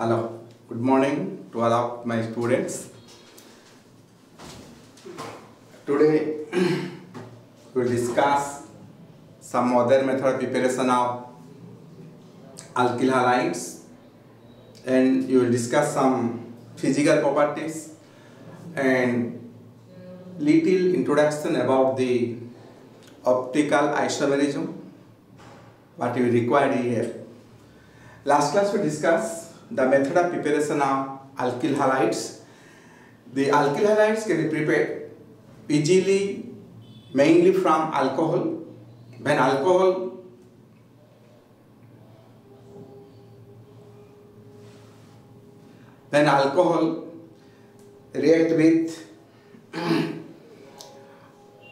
Hello, good morning to all of my students. Today we will discuss some other method preparation of alkyl halides and you will discuss some physical properties and little introduction about the optical isomerism what you require here. Last class we discussed the method of preparation of alkyl halides. The alkyl halides can be prepared easily mainly from alcohol. When alcohol when alcohol react with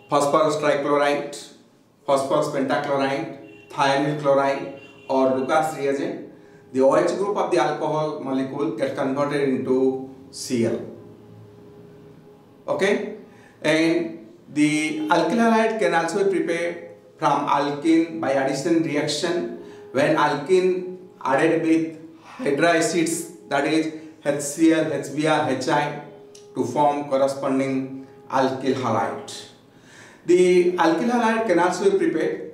phosphorus trichloride, phosphorus pentachloride, thionyl chloride or Lucas reagent, the OH group of the alcohol molecule gets converted into Cl. Okay? And the alkyl halide can also be prepared from alkene by addition reaction when alkene added with hydroacids that is HCl, HBr, HI to form corresponding alkyl halide. The alkyl halide can also be prepared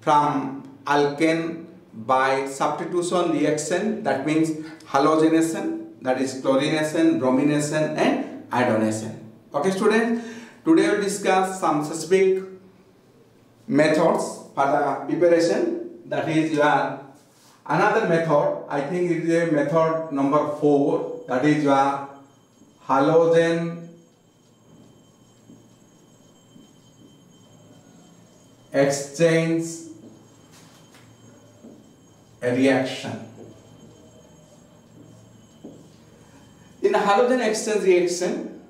from alkane by substitution reaction that means halogenation that is chlorination, bromination and iodination. Okay students, today we will discuss some specific methods for the preparation that is your another method I think it is a method number 4 that is your halogen exchange reaction. In halogen exchange reaction,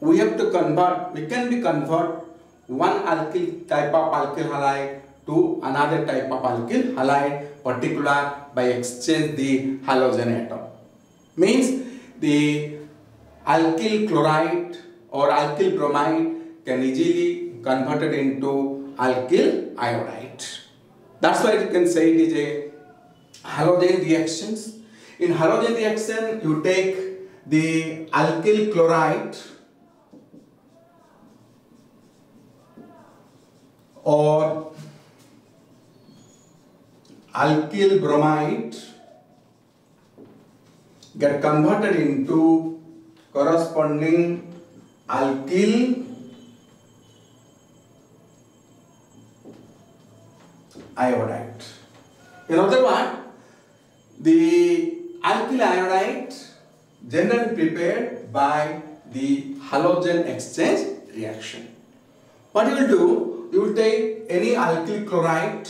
we have to convert, we can be convert one alkyl type of alkyl halide to another type of alkyl halide particular by exchange the halogen atom. Means the alkyl chloride or alkyl bromide can easily converted into alkyl iodide. That's why you can say it is a halogen reactions. In halogen reaction, you take the alkyl chloride or alkyl bromide get converted into corresponding alkyl iodide. In other words, the alkyl iodide generally prepared by the halogen exchange reaction. What you will do, you will take any alkyl chloride,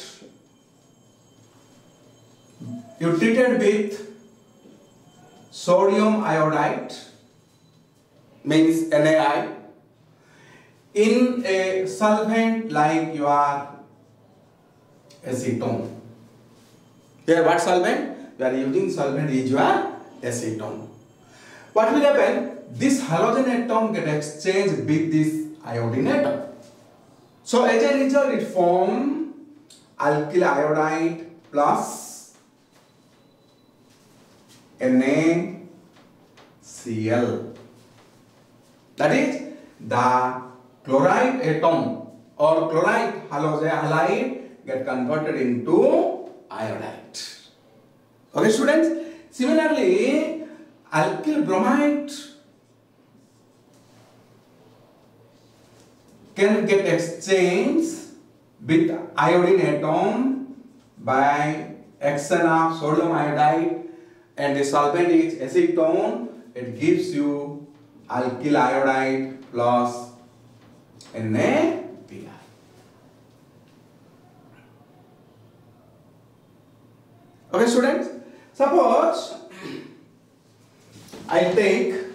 you treat it with sodium iodide, means NaI, in a solvent like your acetone. Here what solvent? We are using solvent is your acetone. What will happen? This halogen atom get exchanged with this iodine atom. So as a result it form alkyl iodide plus NaCl. That is the chloride atom or chloride halogen halide get converted into iodide. Okay students, similarly alkyl bromide can get exchanged with iodine atom by action of sodium iodide and the solvent is acetone, it gives you alkyl iodide plus NaPi. Okay students, suppose I take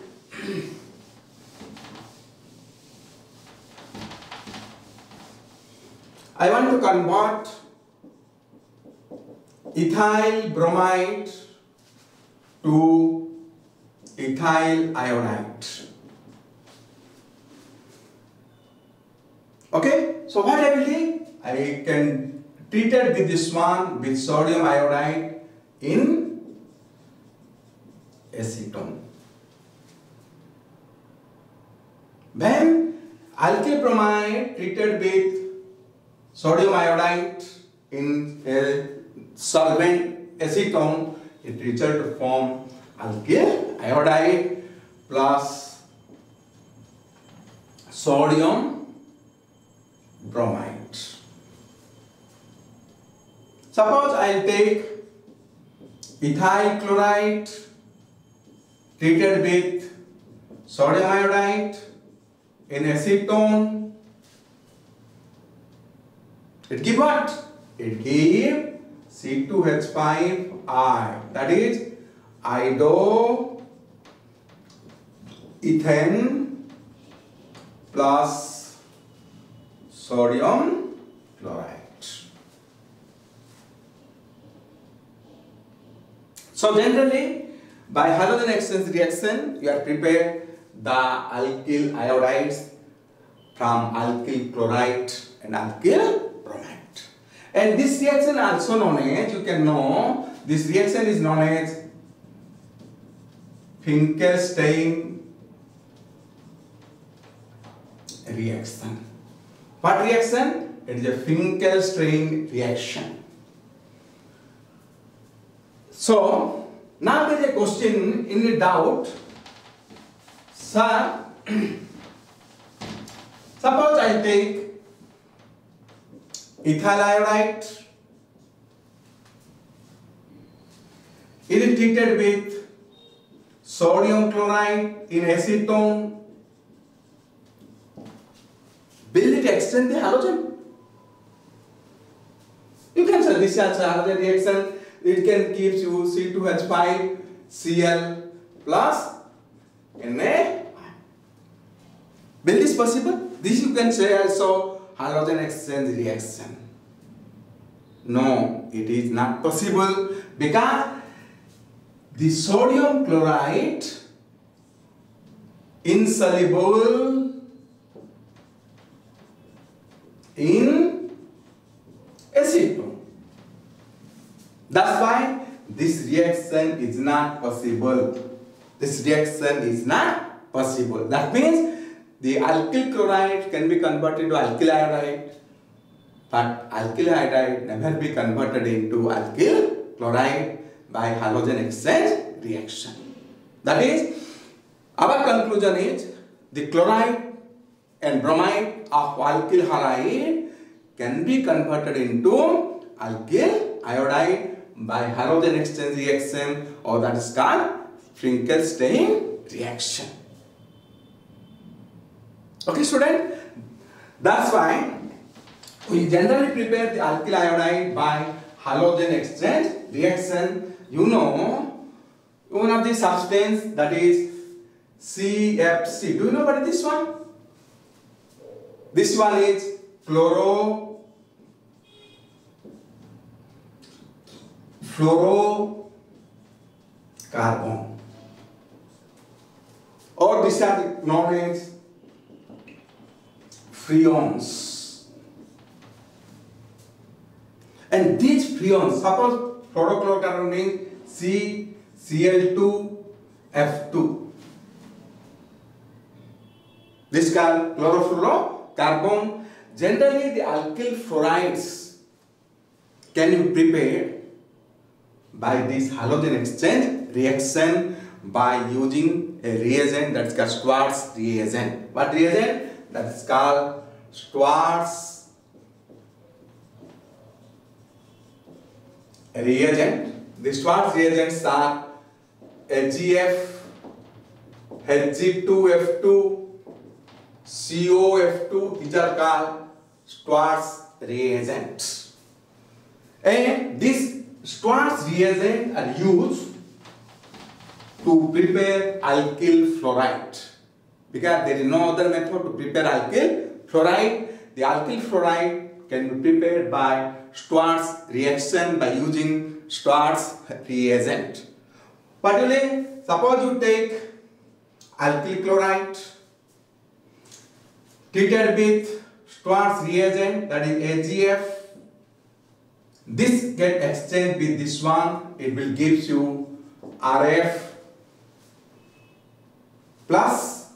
I want to convert ethyl bromide to ethyl iodide. Okay, so what I will do? I can treat it with this one with sodium iodide in acetone. When alkyl bromide treated with sodium iodide in a solvent acetone, it result to form alkyl iodide plus sodium bromide. Suppose I take ethyl chloride treated with sodium iodide in acetone. It give what? It give C2H5I that is ido ethane plus sodium chloride. So generally, by halogen exchange reaction, you are prepared the alkyl iodides from alkyl chloride and alkyl bromide. And this reaction also known as, you can know, this reaction is known as Finkelstein reaction. What reaction? It is a Finkelstein reaction. So, now there is a question in the doubt. Sir, suppose I take ethyl iodide, it is treated with sodium chloride in acetone. Will it extend the halogen? You can say this is a halogen reaction it can give you C2H5 Cl plus Na. Will this possible? This you can say also halogen exchange reaction. No, it is not possible because the sodium chloride insoluble in acetone. That's why this reaction is not possible. This reaction is not possible. That means the alkyl chloride can be converted to alkyl iodide, but alkyl iodide never be converted into alkyl chloride by halogen exchange reaction. That is, our conclusion is the chloride and bromide of alkyl halide can be converted into alkyl iodide by halogen exchange reaction or that is called Finkelstein reaction. Okay student, that's why we generally prepare the alkyl iodide by halogen exchange reaction. You know, one of the substance that is CFC. Do you know what is this one? This one is chloro fluorocarbon or these are known as freons. And these freons, suppose fluorocarbon means C, Cl2, F2. This chlorofluorocarbon. Generally, the alkyl fluorides can be prepared by this halogen exchange reaction by using a reagent that's called Swarts reagent. What reagent? That is called Swarts reagent. The Swarts reagents are HGF, Hg2F2, COF2. These are called Swarts reagents. And this Swarts reagent are used to prepare alkyl fluoride because there is no other method to prepare alkyl fluoride. The alkyl fluoride can be prepared by Swarts reaction by using Swarts reagent. Particularly, suppose you take alkyl chloride treated with Swarts reagent that is AgF this get exchanged with this one, it will gives you RF plus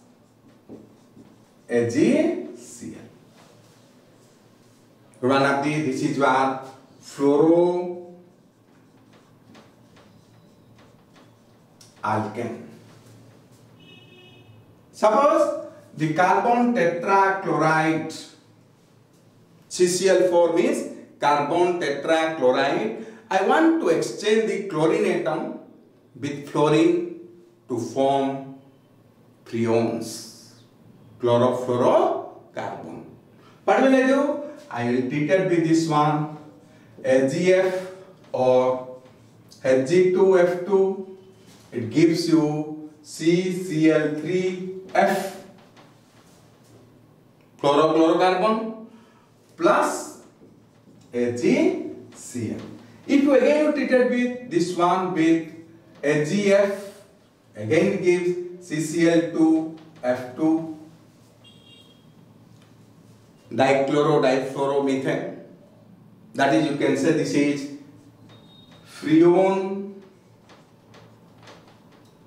AgCl. One of the this is your fluoro alkane. Suppose the carbon tetrachloride CCl4 means carbon tetrachloride. I want to exchange the chlorine atom with fluorine to form freons, chlorofluorocarbon. What will I do? I will treat it with this one, AgF or Hg2F2. It gives you CCl3F chlorofluorocarbon plus AgCl. If you again treat it with this one with AgF, again it gives CCl2F2 dichloro That is, you can say this is freon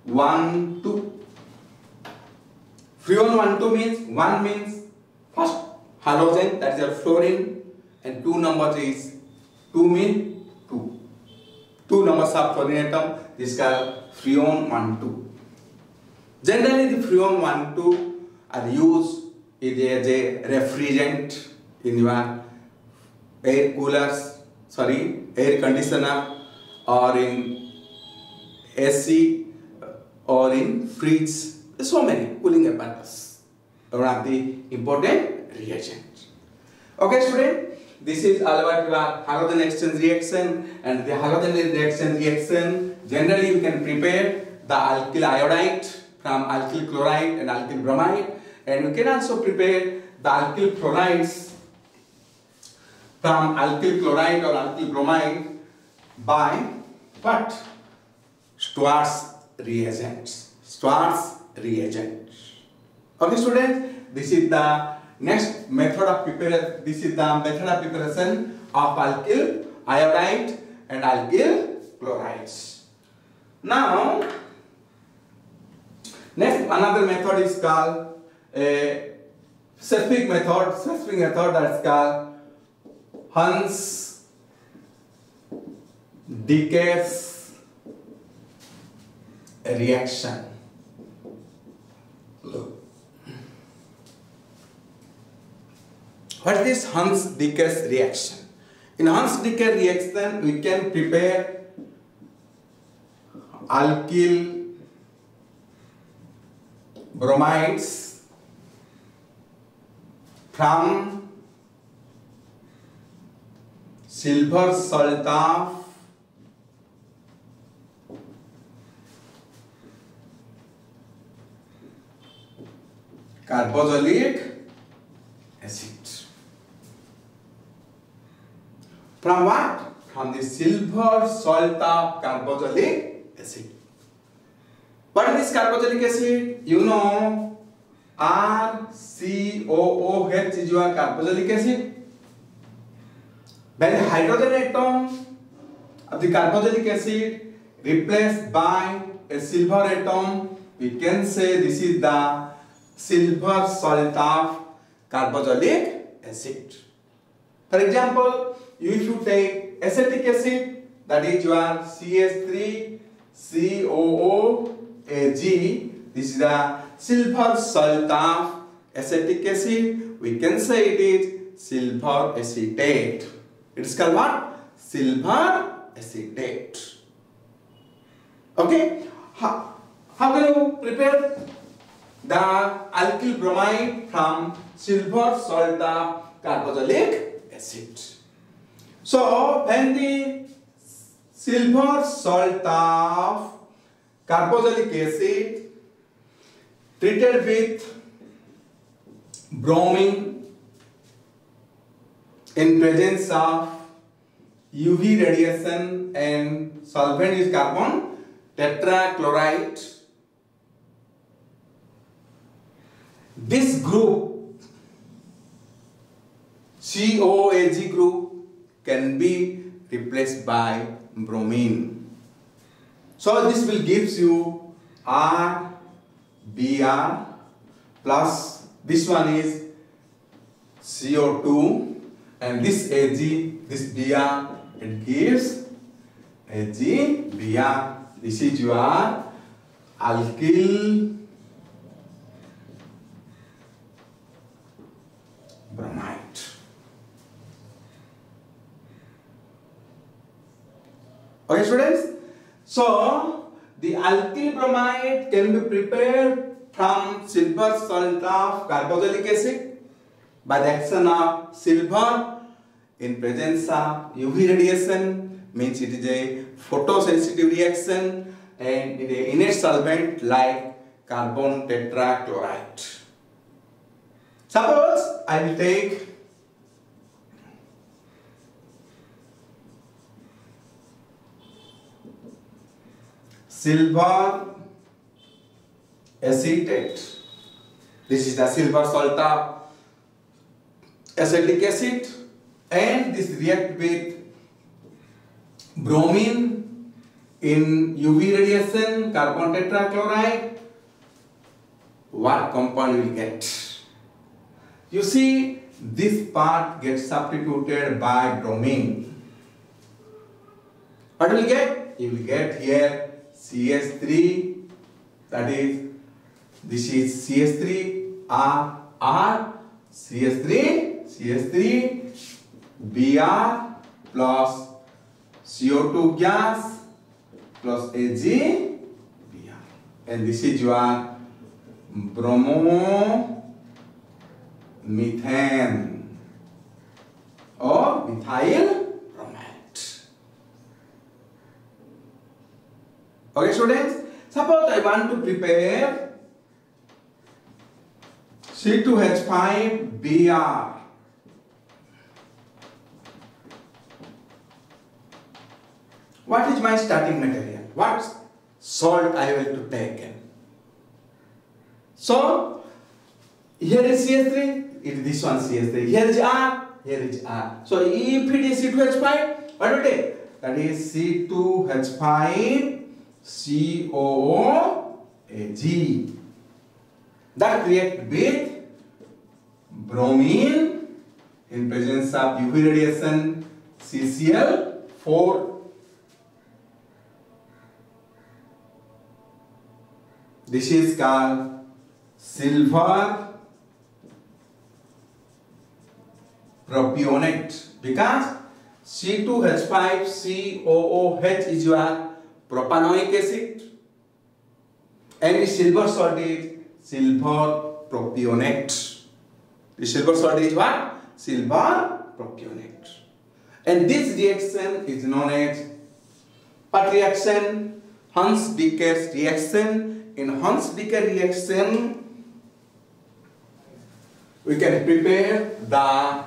1, 2. Freon 1, 2 means 1 means first halogen that is your fluorine and 2 numbers is 2 mean 2. 2 numbers of fluorine atom is called freon 1, 2. Generally the freon 1, 2 are used as a refrigerant in your air coolers, sorry, air conditioner or in AC or in fridge. So many cooling apparatus. One of the important reagents. Okay student, this is your halogen exchange reaction and the halogen exchange reaction generally you can prepare the alkyl iodide from alkyl chloride and alkyl bromide and you can also prepare the alkyl chlorides from alkyl chloride or alkyl bromide by what? Swarts reagents. Swarts reagents. Okay students, this is the next method of preparation. This is the method of preparation of alkyl iodide and alkyl chlorides. Now, next another method is called uh, a specific method, specific method that's called Hans Dickes reaction. What is Hans Dickes reaction? In Hans Dickes reaction, we can prepare alkyl bromides from silver salt of carboxylic acid. From what? From the silver salt of carboxylic acid. What is carboxylic acid? You know RCOOH is your carboxylic acid. When the hydrogen atom of the carboxylic acid replaced by a silver atom, we can say this is the silver salt of carboxylic acid. For example, you take acetic acid, that is your CH3 COOAG, this is the silver salt of acetic acid, we can say it is silver acetate. It is called what? Silver acetate. Okay? How, how can you prepare the alkyl bromide from silver salt of carboxylic acid? So, when the silver salt of carboxylic acid treated with bromine in presence of UV radiation and solvent is carbon tetrachloride. This group COAG group can be replaced by bromine. So this will gives you R Br plus this one is CO2 and this Ag, this Br, it gives Ag, Br. This is your alkyl bromide. Okay students, so the alkyl bromide can be prepared from silver salt of carboxylic acid by the action of silver in presence of UV radiation means it is a photosensitive reaction and in a inert solvent like carbon tetrachloride. Suppose I will take silver acetate. This is the silver salt acetic acid and this react with bromine in UV radiation, carbon tetrachloride, what compound will get? You see, this part gets substituted by bromine. What will you get? You will get here CS3, that is, this is CS3, R, R, CS3, CS3, Br plus CO2 gas plus Ag, Br. And this is your bromo methane or methyl bromide. Okay students, suppose I want to prepare C2H5Br. What is my starting material? What salt I will to take? So, here is CS3, it is this one CS3. Here is R, here is R. So, if it is C2H5, what will take? That is C2H5 COOAG. That react with bromine in presence of UV radiation CCl4 This is called silver propionate because C2H5COOH is your propanoic acid and silver salt is silver propionate. The silver salt is what? Silver propionate. And this reaction is known as what reaction? Hunsdiecker's reaction in Hunsdicker reaction, we can prepare the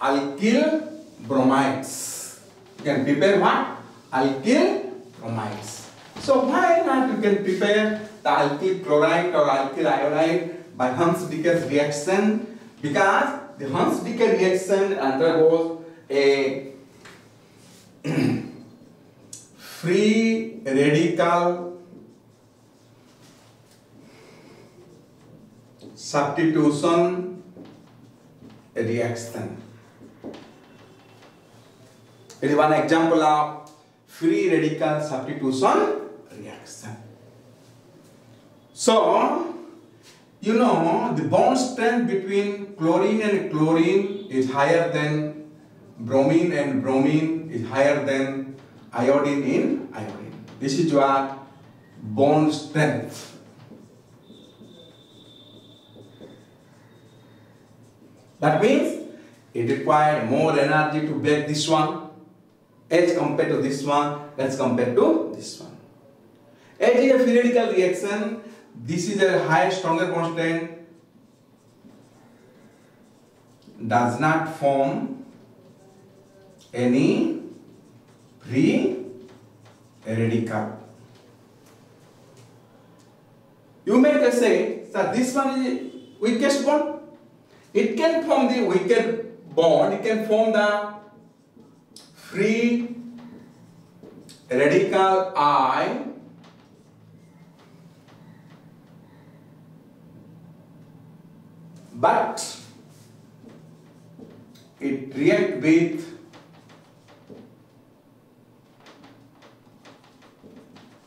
alkyl bromides. You can prepare what? Alkyl bromides. So why not you can prepare the alkyl chloride or alkyl iodide by Hunsdiecker's reaction? Because the Hunsdicker reaction undergoes a free radical substitution reaction. It is one example of free radical substitution reaction. So, you know the bond strength between chlorine and chlorine is higher than bromine and bromine is higher than iodine in iodine. This is your bond strength. That means it required more energy to break this one as compared to this one as compared to this one. As in a radical reaction, this is a higher stronger constant does not form any free radical. You may say that this one is weakest bond it can form the weaker bond, it can form the free radical I but it react with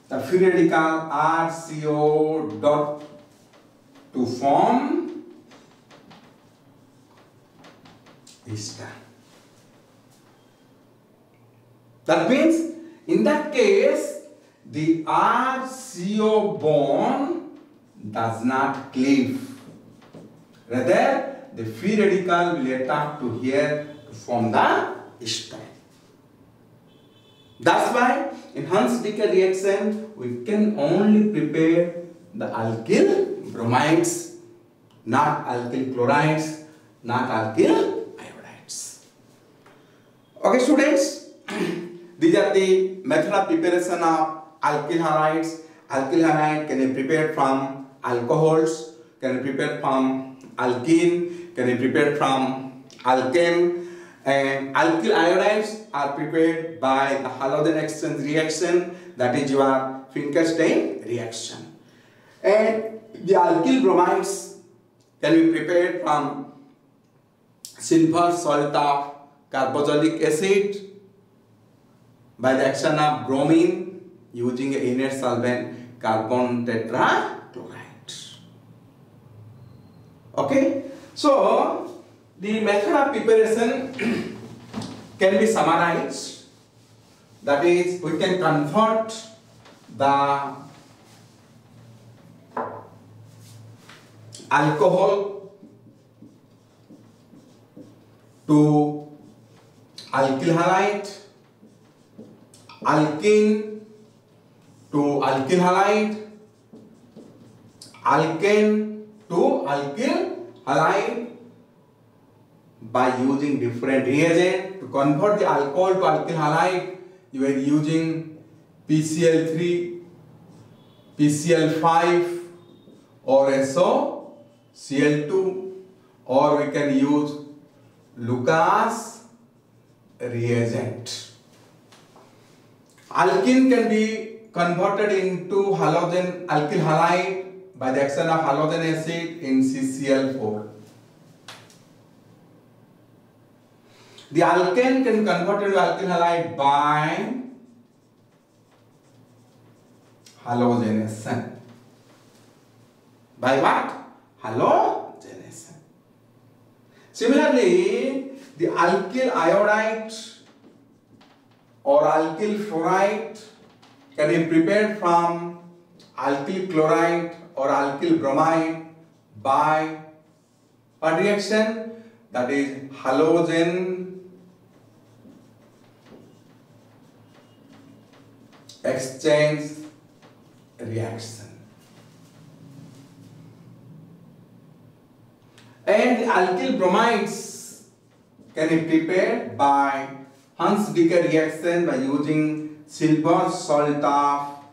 the free radical RCO dot to form ester. That means in that case the RCO bond does not cleave. Rather the free radical will attack to here to form the ester. That's why in Hunsdiecker reaction we can only prepare the alkyl bromides, not alkyl chlorides, not alkyl iodides. Okay students, these are the method of preparation of alkyl halides. Alkyl halide can be prepared from alcohols, can be prepared from alkene, can be prepared from alkane and alkyl iodides are prepared by the halogen exchange reaction that is your Finkelstein reaction. And the alkyl bromides can be prepared from silver salt of carboxylic acid by the action of bromine using a inert solvent carbon tetrachloride. Okay, so the method of preparation can be summarized. That is, we can convert the alcohol to alkyl halide, alkene to alkyl halide, alkane to alkyl halide by using different reagent. To convert the alcohol to alkyl halide you are using PCl3 PCl5 or SO Cl2 or we can use Lucas reagent alkene can be converted into halogen alkyl halide by the action of halogen acid in CCl4 The alkane can be converted to alkyl halide by halogenation. By what? Halogenation. Similarly, the alkyl iodide or alkyl fluoride can be prepared from alkyl chloride or alkyl bromide by what reaction? That is halogen exchange reaction. And alkyl bromides can be prepared by Hunsdiecker reaction by using silver salt of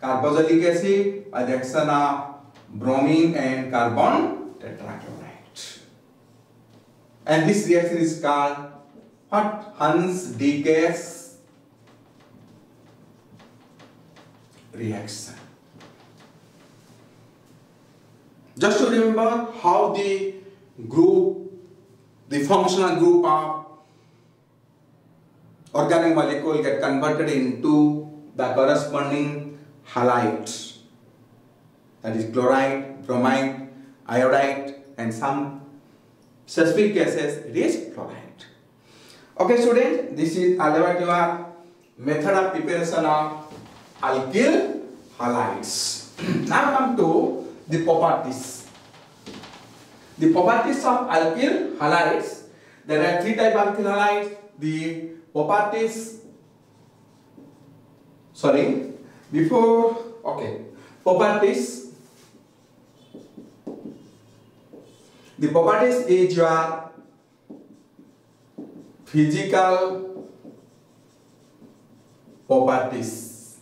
carboxylic acid by the action of bromine and carbon tetrachloride. And this reaction is called what? Hunsdiecker reaction. Just to remember how the group, the functional group of organic molecule get converted into the corresponding halides that is chloride, bromide, iodide and some specific cases it is chloride. Okay students, this is your method of preparation of alkyl halides. now come to the properties. The properties of alkyl halides. There are three types of alkyl halides. The properties. Sorry. Before okay. Properties. The properties is your physical properties.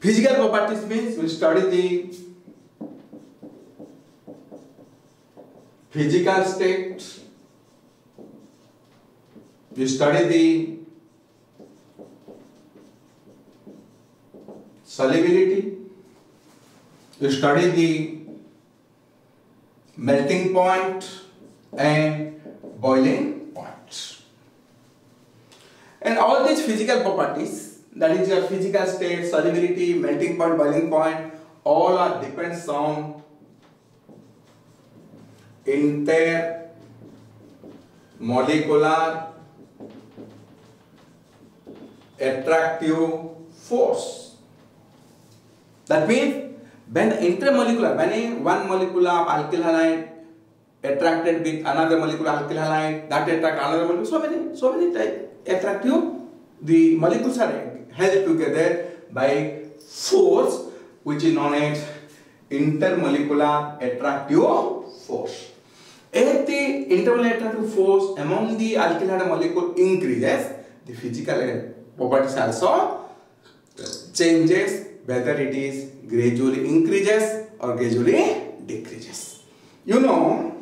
Physical properties means we study the physical state, we study the solubility, you study the melting point and boiling point. And all these physical properties, that is your physical state, solubility, melting point, boiling point, all are depends on intermolecular attractive force. That means when intermolecular, when one molecule of alkyl halide attracted with another molecule of alkyl halide, that attract another molecule, so many, so many type attractive, the molecules are held together by force which is known as intermolecular attractive force. If the intermolecular force among the alkyl molecule increases, the physical properties also changes whether it is gradually increases or gradually decreases. You know,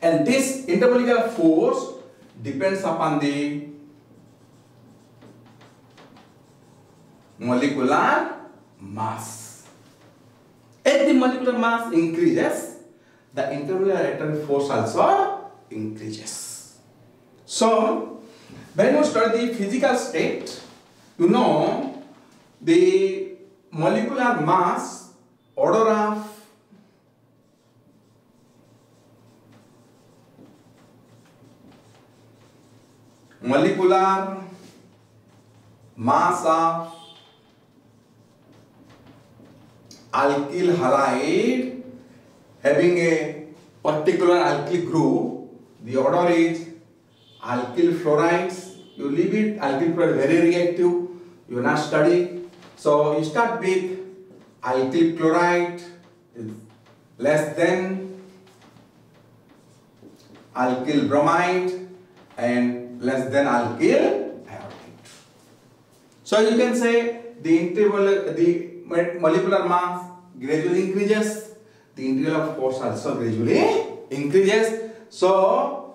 and this intermolecular force depends upon the molecular mass. As the molecular mass increases, the intermolecular force also increases. So, when you study the physical state, you know the molecular mass order of molecular mass of alkyl halide having a particular alkyl group, the order is alkyl fluorides. You leave it, alkyl fluoride very reactive, you are not study. So you start with alkyl chloride is less than alkyl bromide and less than alkyl iodide. So you can say the interval, the molecular mass gradually increases, the integral of force also gradually increases. So,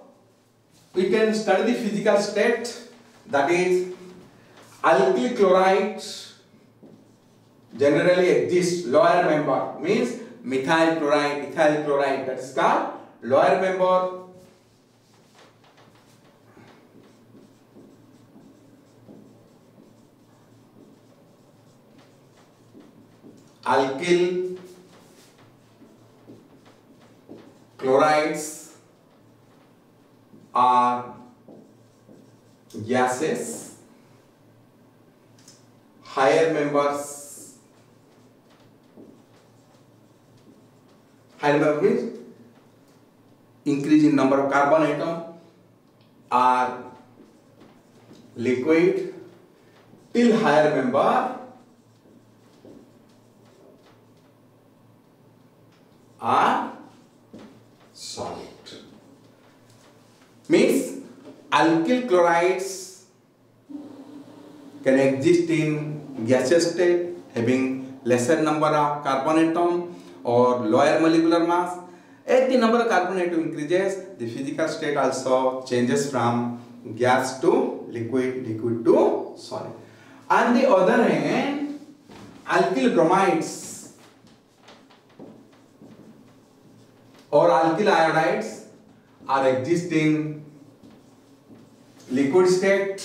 we can study the physical state that is alkyl chloride generally exists lower member means methyl chloride, ethyl chloride that is called lower member alkyl chlorides are gases. Higher members higher member means increase in number of carbon atom are liquid till higher member are solid. Means alkyl chlorides can exist in gaseous state having lesser number of carbon atom or lower molecular mass. As the number of carbon atom increases, the physical state also changes from gas to liquid, liquid to solid. On the other hand, alkyl bromides or alkyl iodides are exist in liquid state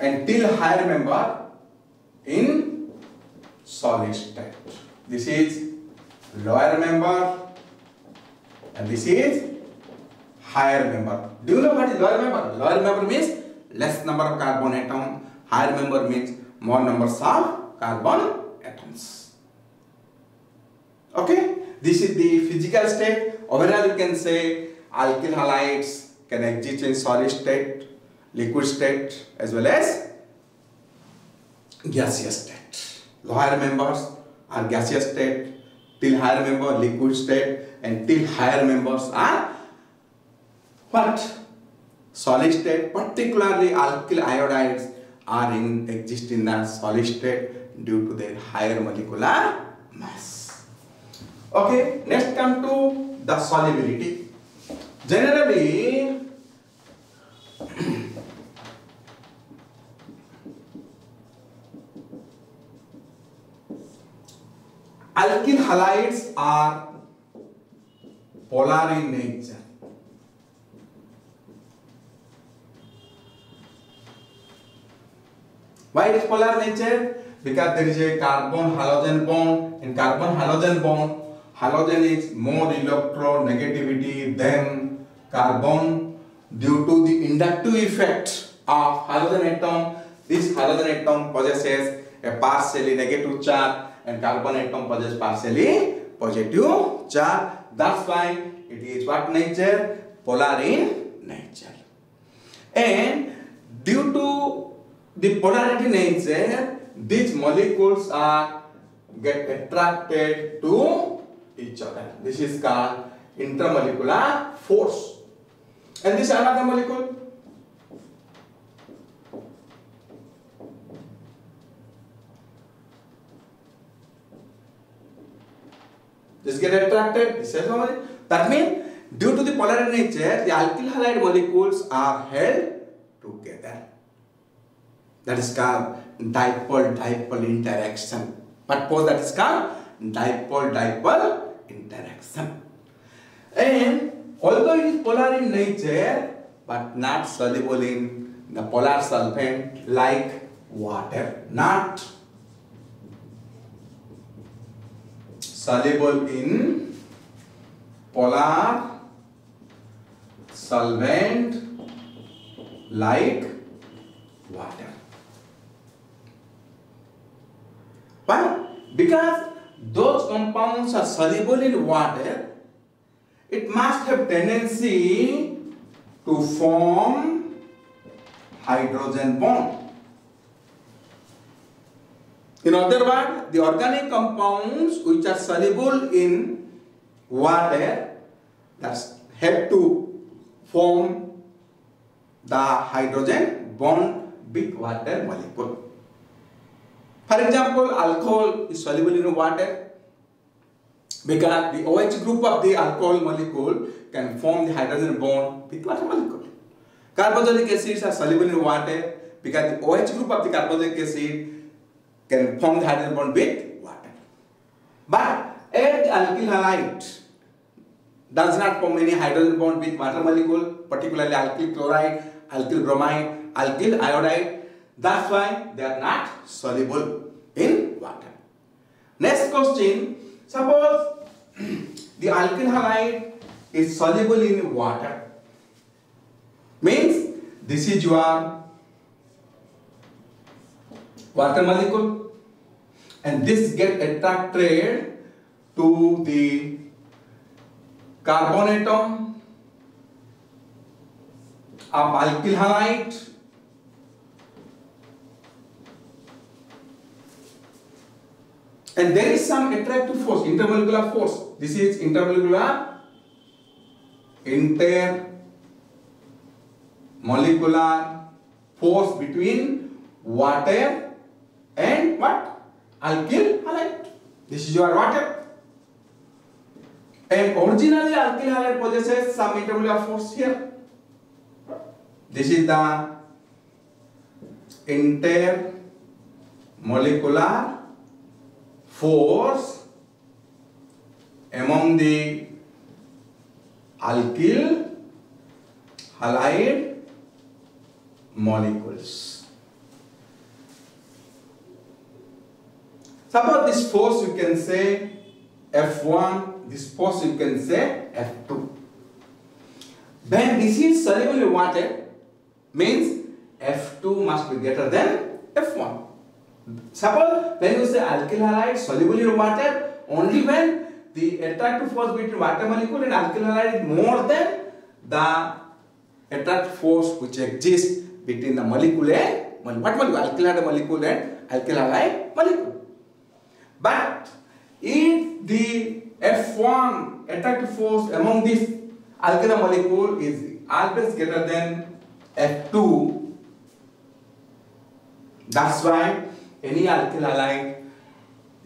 until higher member in solid state. This is lower member and this is higher member. Do you know what is lower member? Lower member means less number of carbon atom. Higher member means more numbers of carbon atoms. Okay? This is the physical state. Overall, you can say alkyl halides can exist in solid state, liquid state, as well as gaseous state. Lower members are gaseous state, till higher member liquid state, and till higher members are what? Solid state, particularly alkyl iodides are in exist in the solid state due to their higher molecular mass. Okay, next come to the solubility. Generally, alkyl halides are polar in nature. Why it is polar nature? Because there is a carbon halogen bond. and carbon halogen bond, halogen is more electronegativity than carbon due to the inductive effect of halogen atom. This halogen atom possesses a partially negative charge and carbon atom possesses partially positive charge. That's why it is what nature? Polar in nature. And due to the polarity nature, these molecules are get attracted to each other. This is called intramolecular force. And this another molecule. This get attracted, this is a That means due to the polar nature, the alkyl halide molecules are held together. That is called dipole-dipole interaction. But pose that is called? Dipole-dipole interaction. And although it is polar in nature, but not soluble in the polar solvent like water. Not soluble in polar solvent like water. Why? Because those compounds are soluble in water, it must have tendency to form hydrogen bond. In other words, the organic compounds which are soluble in water that have to form the hydrogen bond with water molecule. For example, alcohol is soluble in water because the OH group of the alcohol molecule can form the hydrogen bond with water molecule. Carboxylic acids are soluble in water because the OH group of the carboxylic acid can form the hydrogen bond with water. But add alkyl halide does not form any hydrogen bond with water molecule, particularly alkyl chloride, alkyl bromide, alkyl iodide that's why they are not soluble in water. Next question, suppose the alkyl halide is soluble in water. Means this is your water molecule and this get attracted to the carbon atom of alkyl halide And there is some attractive force, intermolecular force. This is intermolecular, intermolecular force between water and what? Alkyl halide. This is your water. And originally alkyl halide possesses some intermolecular force here. This is the intermolecular force among the alkyl halide molecules. Suppose this force you can say F1, this force you can say F2. Then this is soluble in water, means F2 must be greater than F1. Suppose when you say alkyl halide soluble in water, only when the attractive force between water molecule and alkyl halide is more than the attractive force which exists between the molecule and what molecule? Alkyl halide molecule and alkyl halide molecule. But if the F1 attractive force among this alkyl molecule is always greater than F2, that's why any alkyl halide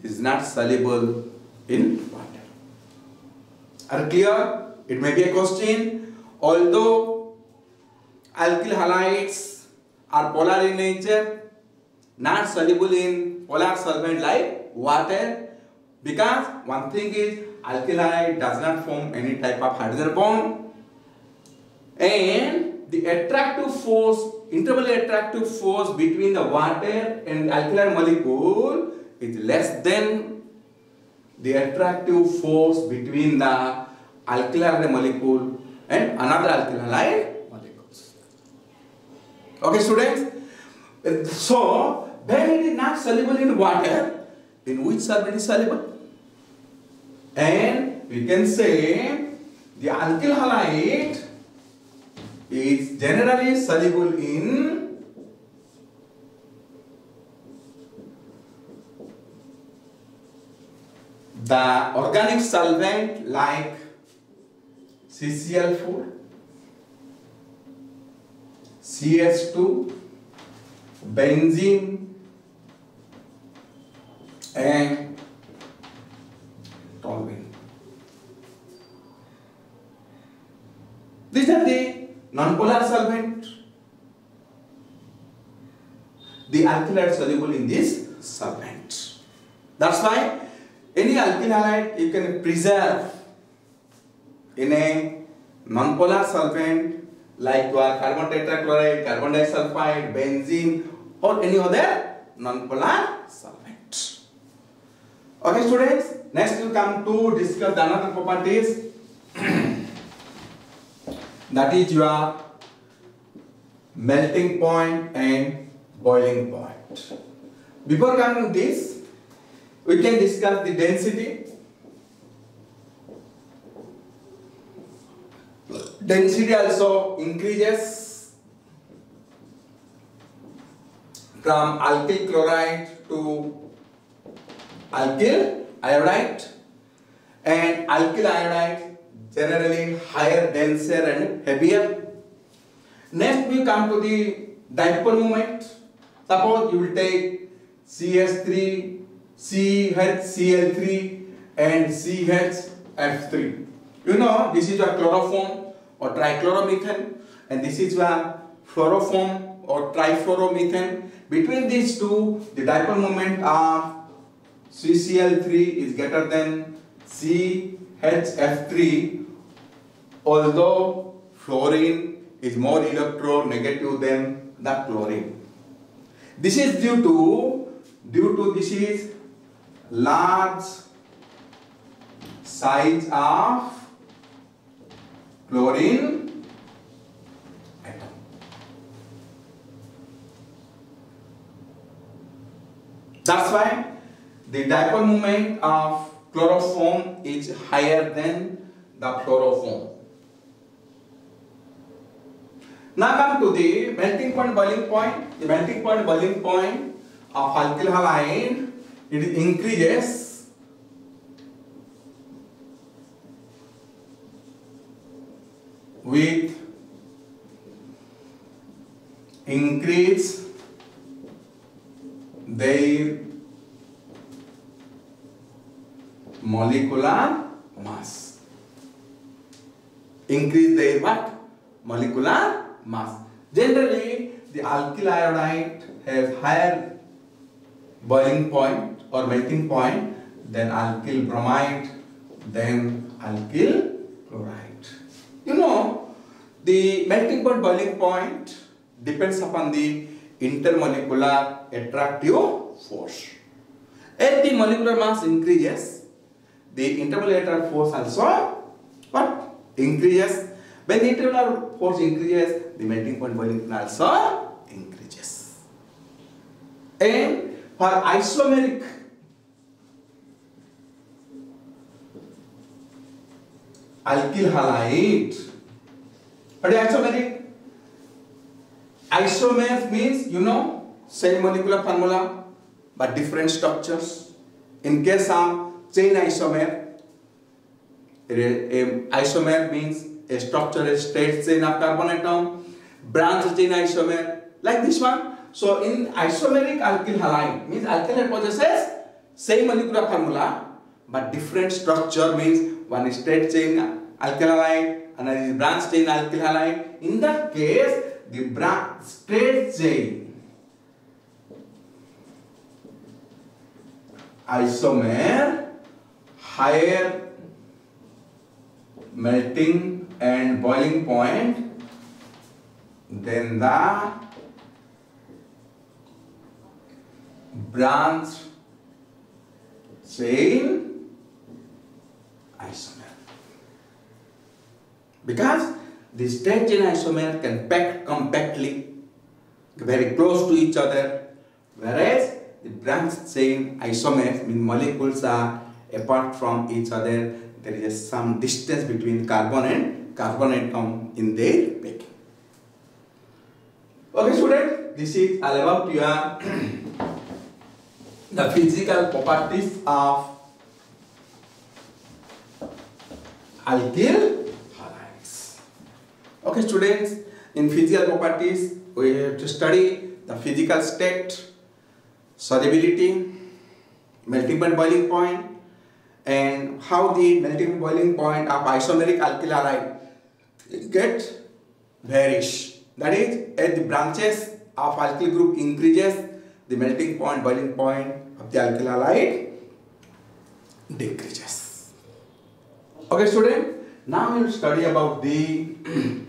is not soluble in water. Are clear? It may be a question. Although alkyl halides are polar in nature, not soluble in polar solvent like water, Because one thing is alkyl halide does not form any type of hydrogen bond and the attractive force, intermediate attractive force between the water and alkyl molecule is less than the attractive force between the alkyl molecule and another alkyl molecules. Okay students? So, when it is not soluble in water, in which solvent is soluble? And we can say the alkyl halide is generally soluble in the organic solvent like CCl4, CS2, benzene and toluene. These are the non-polar solvent. The alkyl soluble in this solvent. That's why any alkyl halide you can preserve in a non-polar solvent like carbon tetrachloride, carbon disulfide, benzene or any other non-polar solvent. Okay students, next we come to discuss the another properties that is your melting point and boiling point. Before coming to this, we can discuss the density. Density also increases from alkyl chloride to alkyl iodide and alkyl iodide generally higher, denser and heavier. Next we come to the dipole moment. Suppose you will take CS3, CHCl3 and CHF3. You know this is a chloroform or trichloromethane and this is a fluoroform or trifluoromethane. Between these two the dipole moment of CCl3 is greater than CHF3 although fluorine is more electronegative than the chlorine. This is due to due to this is large size of chlorine atom. That's why the dipole moment of chloroform is higher than the fluoroform. Now come to the melting point boiling point. The melting point boiling point of alkyl halide it increases with increase their molecular mass. Increase their what? Molecular mass. Generally, the alkyl iodide has higher boiling point or melting point than alkyl bromide, then alkyl chloride. You know, the melting point boiling point depends upon the intermolecular attractive force. As the molecular mass increases, the intermolecular force also what increases. When the intermolecular force increases, the melting point point also increases. And for isomeric alkyl halide, what is isomeric? Isomer means you know same molecular formula but different structures. In case of chain isomer, isomer means a structure a straight chain of carbon atom, branch chain isomer like this one. So in isomeric alkyl halide means alkyl halide possesses same molecular formula but different structure means one straight chain alkyl halide, another is branch chain alkyl halide. In that case, the branch straight chain isomer higher melting and boiling point than the branch chain isomer. Because the straight chain isomer can pack compactly very close to each other whereas the branch chain isomers mean molecules are apart from each other there is some distance between carbon and carbon atom in their packing. Okay student, this is all about your the physical properties of alkyl halides. Okay students, in physical properties we have to study the physical state, solubility, melting point boiling point and how the melting boiling point of isomeric alkyl halide get varies. That is, as the branches of alkyl group increases, the melting point, boiling point of the alkyl halide decreases. Okay, student. Now we will study about the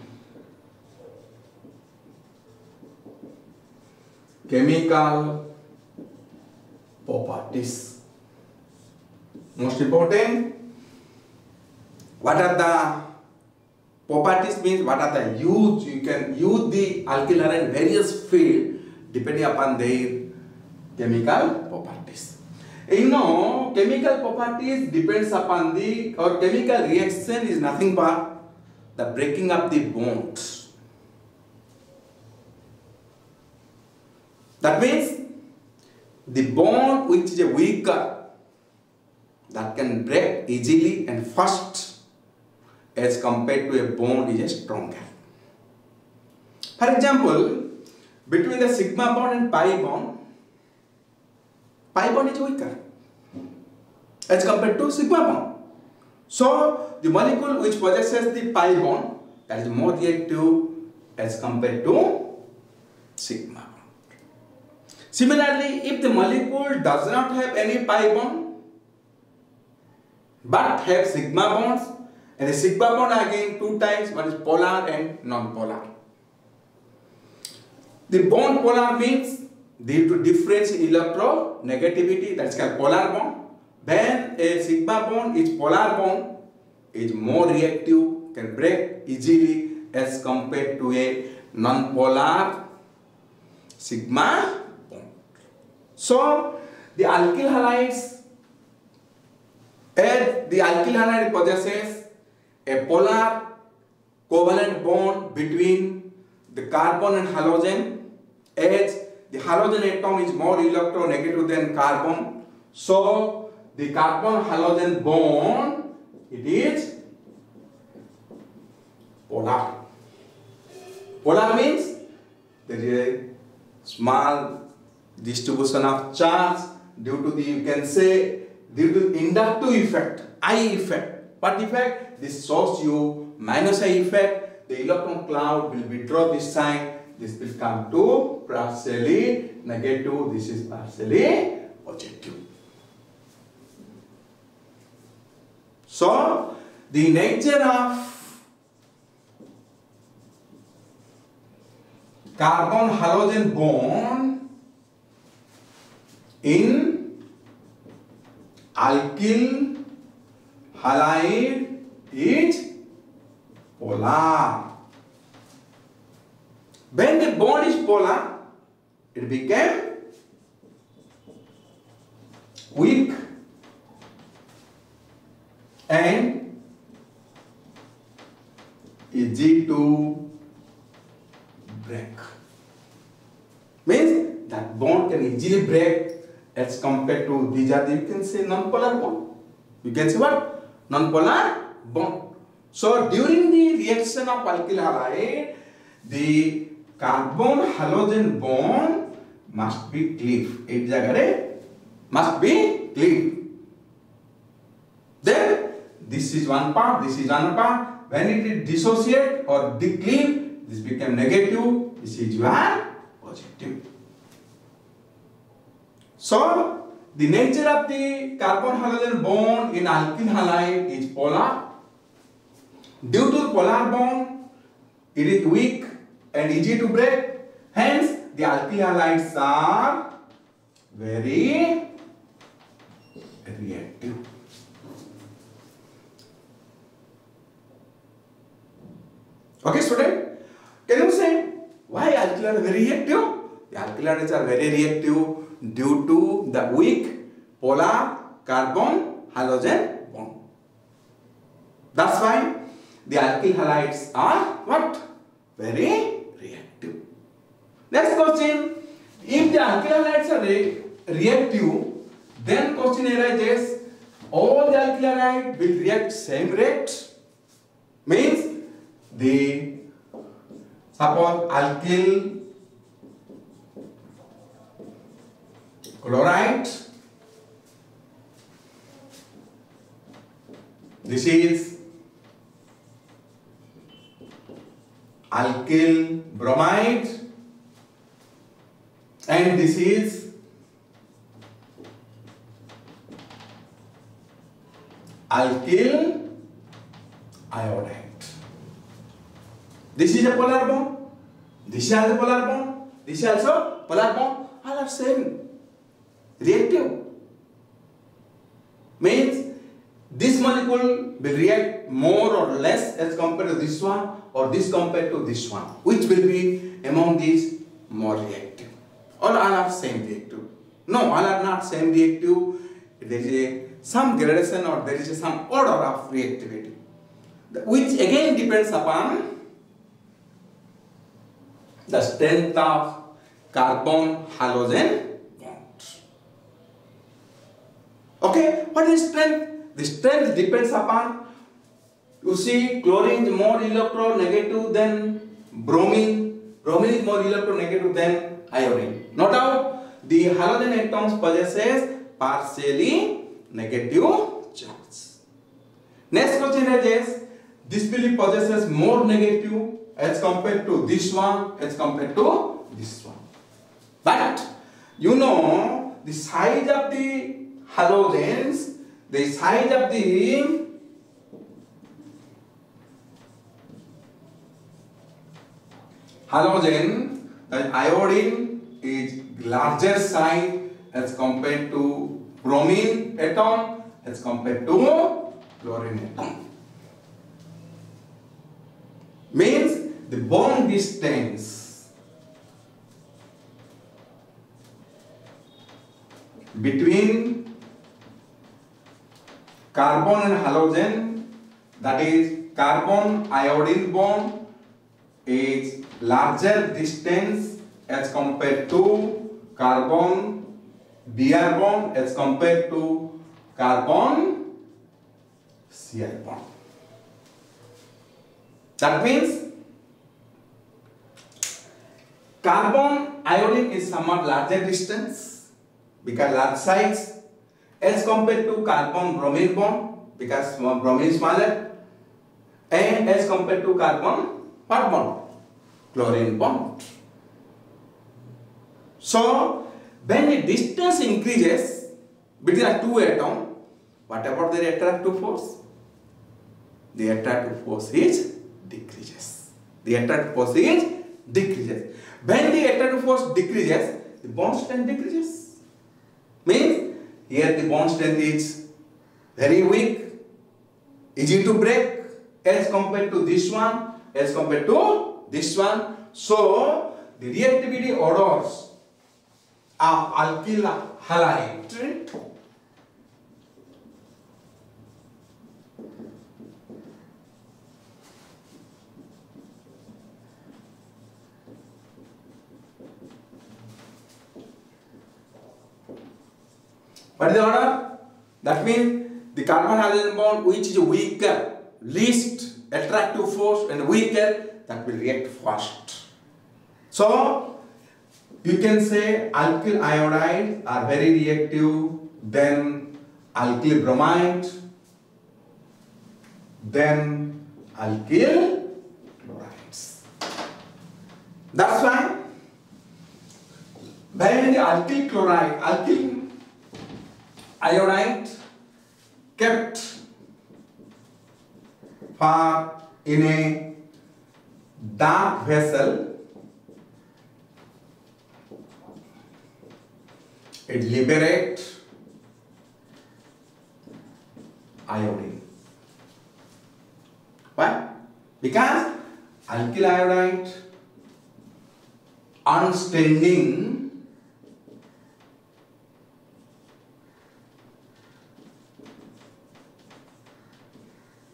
chemical properties. Most important, what are the properties means what are the use you can use the alkyl in various field depending upon their chemical properties. You know, chemical properties depends upon the or chemical reaction is nothing but the breaking up the bonds That means the bond which is a weaker that can break easily and fast as compared to a bond is a stronger. For example, between the sigma bond and pi bond, pi bond is weaker as compared to sigma bond. So, the molecule which possesses the pi bond that is more reactive as compared to sigma. Bond. Similarly, if the molecule does not have any pi bond but have sigma bonds and the sigma bond again two types one is polar and non-polar. The bond polar means due to difference in electronegativity that's called polar bond. When a sigma bond is polar bond is more reactive can break easily as compared to a non-polar sigma so the alkyl halides, as the alkyl halide possesses a polar covalent bond between the carbon and halogen as the halogen atom is more electronegative than carbon. So the carbon halogen bond it is polar. Polar means there is a small distribution of charge due to the you can say due to inductive effect I effect. What effect? This shows you minus I effect. The electron cloud will withdraw this sign. This will come to partially negative. This is partially positive so the nature of carbon halogen bond in alkyl halide is polar. When the bond is polar, it became weak and easy to break. Means that bond can easily break as compared to these are the, you can say nonpolar bond. You can say what? Nonpolar bond. So during the reaction of alkyl halide, the carbon halogen bond must be cleaved. It jagare must be cleaved. Then this is one part, this is another part. When it is dissociate or decleave, this became negative. This is your positive. So, the nature of the carbon halogen bond in alkyl halide is polar. Due to polar bond, it is weak and easy to break. Hence, the alkyl halides are very reactive. Okay, student? Can you say why alkyl are very reactive? The alkyl halides are very reactive due to the weak polar carbon halogen bond. That's why the alkyl halides are what? Very reactive. Next question. If the alkyl halides are re reactive, then question arises all the alkyl halide will react same rate. Means the suppose alkyl chloride this is alkyl bromide and this is alkyl iodide this is a polar bond. This is also polar bond. This is also polar bond. All are same. Reactive. Means this molecule will react more or less as compared to this one or this compared to this one. Which will be among these more reactive. All are same reactive. No, all are not same reactive. There is a, some gradation or there is a, some order of reactivity. Which again depends upon the strength of carbon halogen bond. Okay, what is strength? The strength depends upon, you see, chlorine is more electronegative than bromine. Bromine is more electronegative than iodine. No doubt, the halogen atoms possesses partially negative charge. Next question is, this will possesses more negative as compared to this one as compared to this one. But you know the size of the halogens, the size of the halogen, the iodine is larger size as compared to bromine atom as compared to chlorine atom. Means the bond distance. Between carbon and halogen that is carbon iodine bond is larger distance as compared to carbon Br bond as compared to carbon Cr bond. That means carbon iodine is somewhat larger distance because large size as compared to carbon bromine bond because bromine is smaller and as compared to carbon what bond? Chlorine bond. So when the distance increases between the two atoms, what about their attractive force? The attractive force is decreases. The attractive force is decreases. When the attractive force decreases, the bond strength decreases. Here the bond strength is very weak, easy to break as compared to this one, as compared to this one. So the reactivity orders of alkyl halide What is the order? That means the carbon halogen bond which is weaker, least attractive force and weaker that will react first. So you can say alkyl iodide are very reactive, then alkyl bromide, then alkyl chlorides. That's why when the alkyl chloride, alkyl iodide kept for in a dark vessel it liberate iodine. Why? Because alkyl iodide on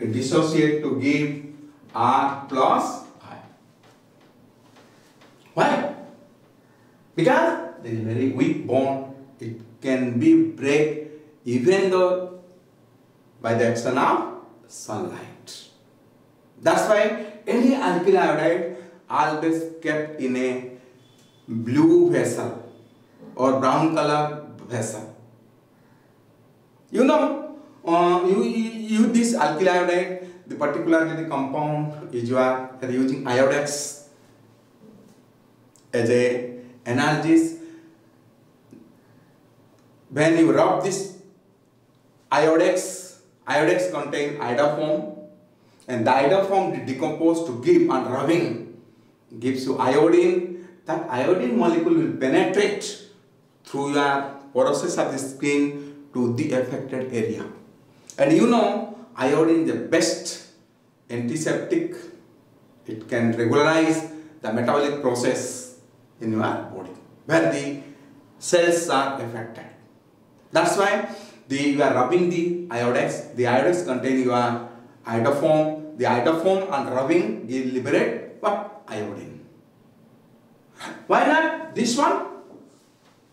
dissociate to give R plus I. Why? Because there is very weak bond. It can be break even though by the action of sunlight. That's why any alkyl iodide always kept in a blue vessel or brown color vessel. You know, uh, you, you use this alkyl iodide, the particularly the compound is you are using iodex as a analgesic. When you rub this iodex, iodex contain iodoform and the iodoform decompose to give and rubbing gives you iodine. That iodine molecule will penetrate through your process of the skin to the affected area. And you know, iodine is the best antiseptic. It can regularize the metabolic process in your body where the cells are affected. That's why the, you are rubbing the iodex. The iodex contain your iodoform. The iodoform and rubbing will liberate what? Iodine. Why not this one?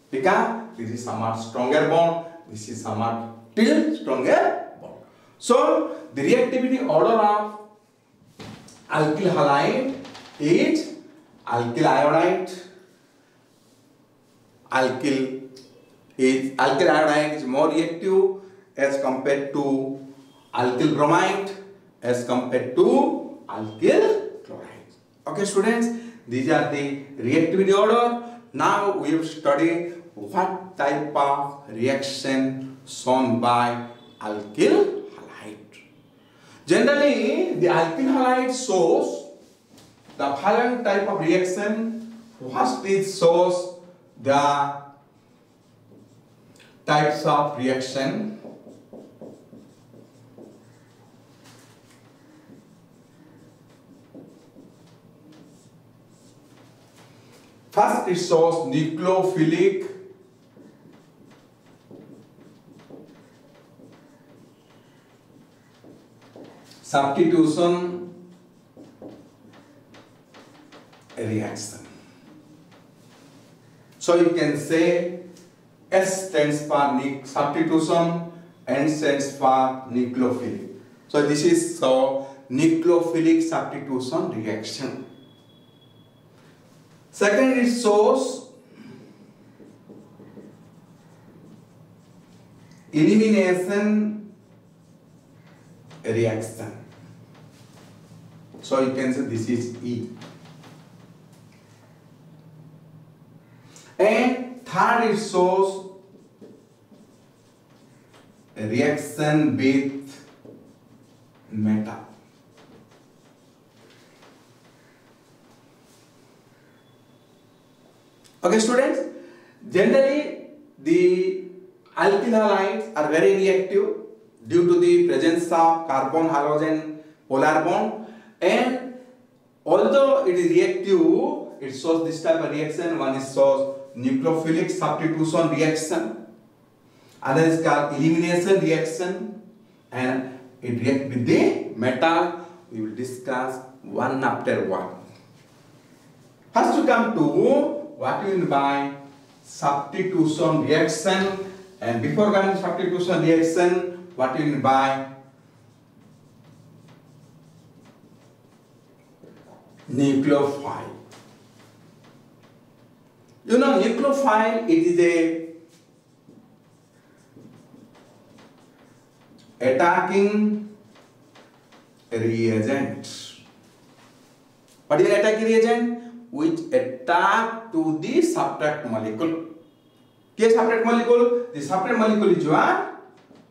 Because this is somewhat stronger bond. This is somewhat still stronger. So the reactivity order of alkyl halide is alkyl iodide. Alkyl is alkyl iodide is more reactive as compared to alkyl bromide as compared to alkyl chloride. Okay students, these are the reactivity order. Now we have studied what type of reaction shown by alkyl. Generally, the alkyl halide shows the following type of reaction. First it shows the types of reaction First it shows nucleophilic substitution reaction. So you can say S stands for substitution, N stands for nucleophilic. So this is so nucleophilic substitution reaction. Second, it shows elimination reaction. So you can say this is E. And third, it shows reaction with meta. Okay, students. Generally, the alkyl halides are very reactive due to the presence of carbon halogen polar bond and although it is reactive it shows this type of reaction. One is shows nucleophilic substitution reaction. Other is called elimination reaction. And it react with the metal we will discuss one after one. First to come to what you mean by substitution reaction. And before coming to substitution reaction what you mean by nucleophile you know nucleophile it is a attacking reagent. What is attacking reagent? Which attack to the substrate molecule. K separate molecule. The separate molecule is your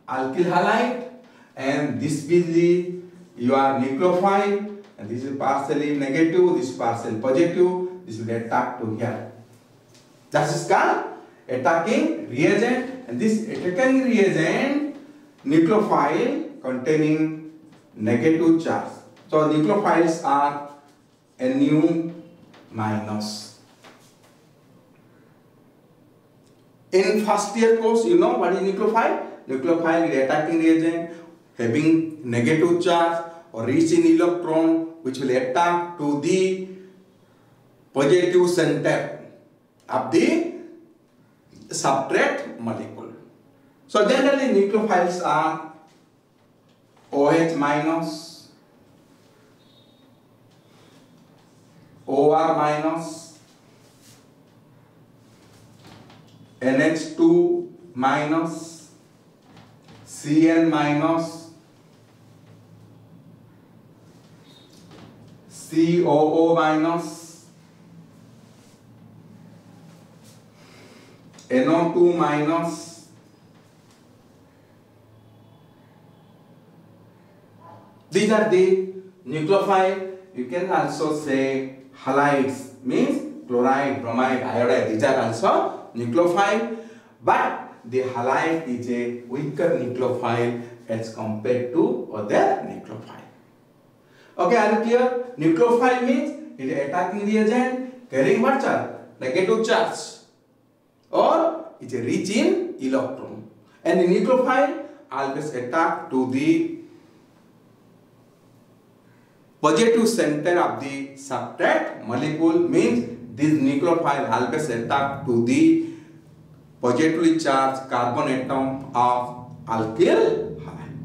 alkyl halide and this will be your nucleophile and this is partially negative, this is partially positive, this will get attacked to here. That is called attacking reagent and this attacking reagent nucleophile containing negative charge. So nucleophiles are Nu minus. In first year course, you know what is nucleophile? Nucleophile is attacking reagent having negative charge or rich in electron which will attack to the positive center of the substrate molecule. So generally nucleophiles are OH minus, OR minus, NH2 minus Cn minus COO minus NO2 minus these are the nucleophile. You can also say halides means chloride bromide iodide. These are also nucleophile. But the halide is a weaker nucleophile as compared to other nucleophile. Okay, clear? Nucleophile means it attacking reagent carrying what charge? Negative charge or it rich in electron. And the nucleophile always attack to the positive center of the substrate molecule means this nucleophile always attack to the positively charged carbon atom of alkyl halide.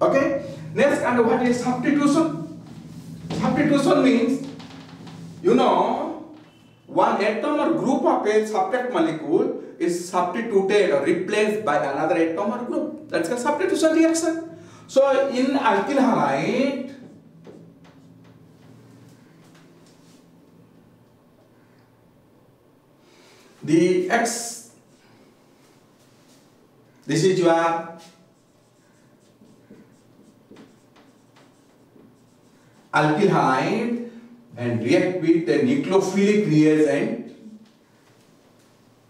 Okay. Next, and what is substitution? Substitution means, you know, one atom or group of a substrate molecule is substituted or replaced by another atom or group. That's a substitution reaction. So in alkyl halide, the X, this is your alkyl and react with the nucleophilic reagent.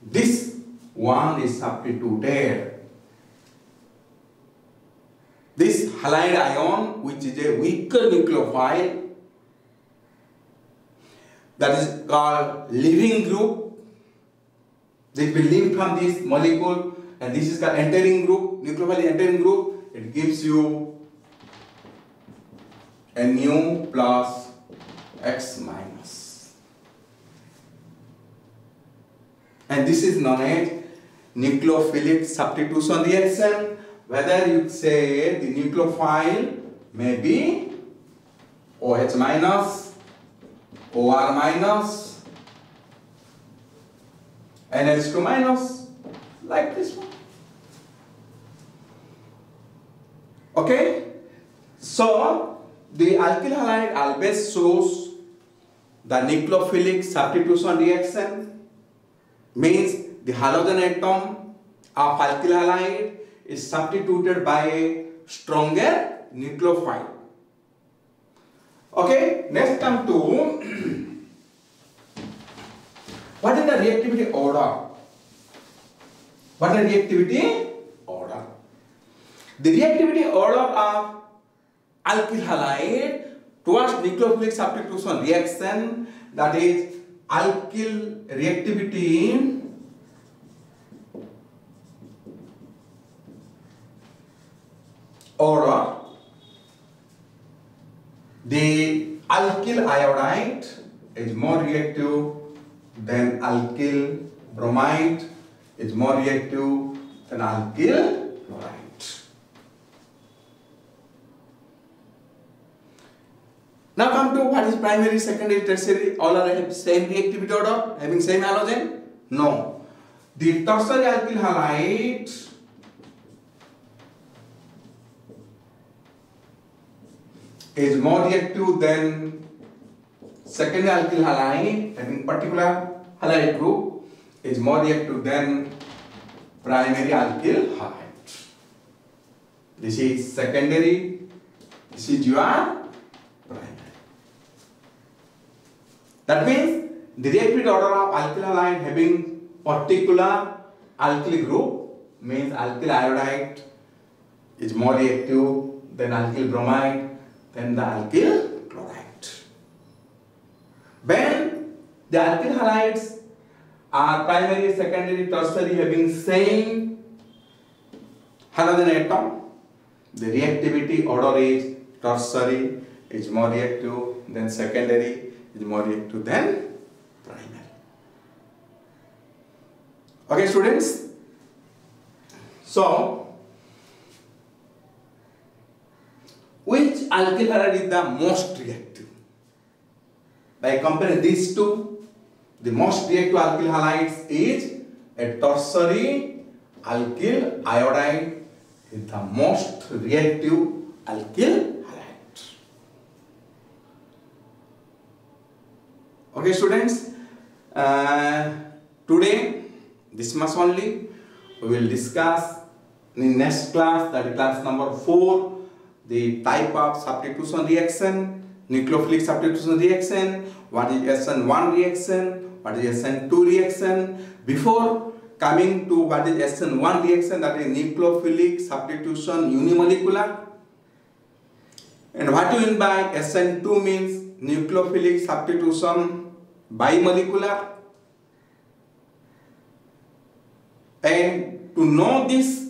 This one is substituted. This halide ion, which is a weaker nucleophile, that is called leaving group they will leave from this molecule and this is called entering group, nucleophile entering group. It gives you Nu plus X minus. And this is known as nucleophilic substitution reaction. Whether you say the nucleophile may be OH minus, OR minus, NH2 minus like this one. Okay? So, the alkyl halide always shows the nucleophilic substitution reaction means the halogen atom of alkyl halide is substituted by a stronger nucleophile. Okay, next come to What is the reactivity order? What is the reactivity order? The reactivity order of alkyl halide towards nucleophilic substitution reaction that is alkyl reactivity or the alkyl iodide is more reactive than alkyl bromide is more reactive than alkyl chloride. Now come to what is primary, secondary, tertiary, all are same reactivity order, having same halogen? No. The tertiary alkyl halide is more reactive than secondary alkyl halide having particular halide group is more reactive than primary alkyl halide. This is secondary, this is your primary. That means the reactive order of alkyl halide having particular alkyl group means alkyl iodide is more reactive than alkyl bromide than the alkyl chloride. When the alkyl halides are primary, secondary, tertiary having same halogen atom, the reactivity order is tertiary is more reactive than secondary is more reactive than primary. Okay students, so which alkyl halide is the most reactive? By comparing these two, the most reactive alkyl halides is a tertiary alkyl iodide is the most reactive alkyl halide. Okay students, uh, today this much only we will discuss in next class that is class number 4 the type of substitution reaction, nucleophilic substitution reaction, what is SN1 reaction, what is SN2 reaction. Before coming to what is SN1 reaction, that is nucleophilic substitution unimolecular. And what you mean by SN2 means nucleophilic substitution bimolecular. And to know this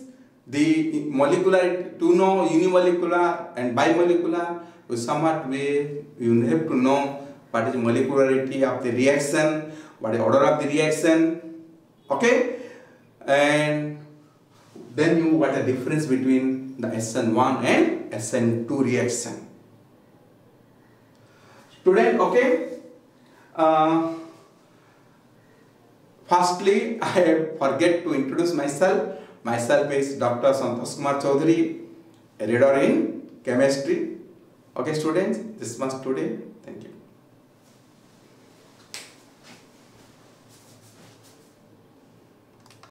the molecular, to know unimolecular and bimolecular, somewhat way you have to know what is molecularity of the reaction, what is order of the reaction, okay? And then you what the difference between the SN1 and SN2 reaction. Student, okay? Uh, firstly, I forget to introduce myself. Myself is Dr. Santosh Kumar Choudhury, a reader in chemistry. Okay, students, this much today.